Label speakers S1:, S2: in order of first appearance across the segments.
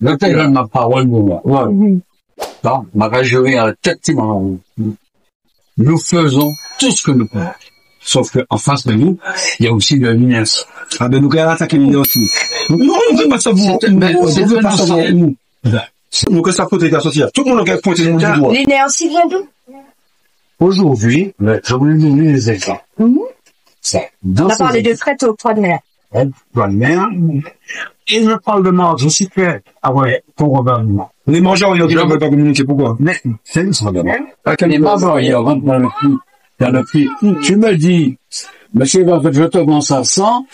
S1: Je te donne ma parole, moi.
S2: Ouais.
S1: Bon, ma réjouir à la tête de mon- Nous faisons tout ce que nous pouvons. Sauf qu'en face de nous, il y a aussi de l'inertie.
S2: Ah ben nous allons attaquer l'idée aussi. Non, on ne veut pas savoir. On veut pas savoir
S1: ça.
S2: nous. Nous que ça faute les associés. Tout le monde a pointé le doigt.
S3: L'inertie vient d'où
S1: Aujourd'hui, je voulais vous donner des exemples. Ça, dans
S3: On a parlé de fret au poids de mer.
S1: Le mer, et je parle de marge, je suis prêt à ouais, ton gouvernement.
S2: Les mangeurs, ils ne veulent pas communiquer. Pourquoi
S1: Mais, c'est une seconde.
S2: À quel
S1: Les mangeurs, il y a dans le prix. Dans le prix. Tu me dis, monsieur, en fait, je te vends ça 100,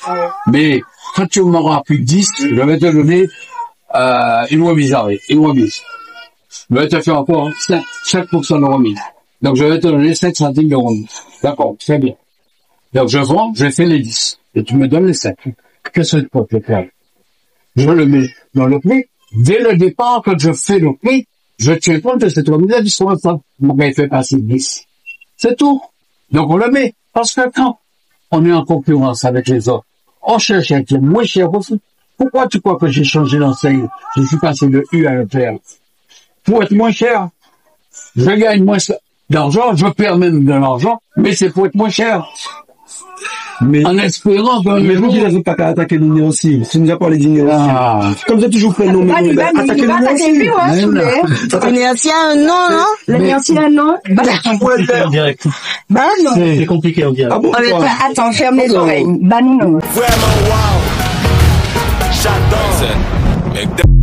S1: mais quand tu m'auras plus 10, je vais te donner, euh, une remise arrêt, une remise. Je vais te faire encore 5, 5% de remise. Donc, je vais te donner 5 centimes de remise. D'accord, très bien. Donc, je vends, je fais les 10. Et tu me donnes les 5. Qu'est-ce que tu peux faire? Je le mets dans le prix. Dès le départ, quand je fais le prix, je tiens compte de cette remise à 10 Mon gars, il fait passer 10. C'est tout. Donc, on le met. Parce que quand on est en concurrence avec les autres, on cherche qui est moins cher aussi. Pourquoi tu crois que j'ai changé l'enseigne? Je suis passé de U à EPR. Pour être moins cher. Je gagne moins d'argent, je perds même de l'argent, mais c'est pour être moins cher.
S2: Mais,
S1: En espérant que
S2: mais vous qui n'avez pas qu'à attaquer l'idée aussi. Tu nous as parlé d'idée aussi.
S1: Ah.
S2: Comme vous avez toujours fait non, mais
S3: Bah,
S2: attaquer aussi.
S3: vous
S1: non.
S3: plaît.
S4: L'inertie a un nom, non
S3: L'inertie, là, non Bah, bah non.
S5: C'est compliqué en direct.
S2: Ah bon
S4: Ah, Attends, ferme les oreilles.
S3: Bah non.
S6: Vraiment wow. J'adore. Make that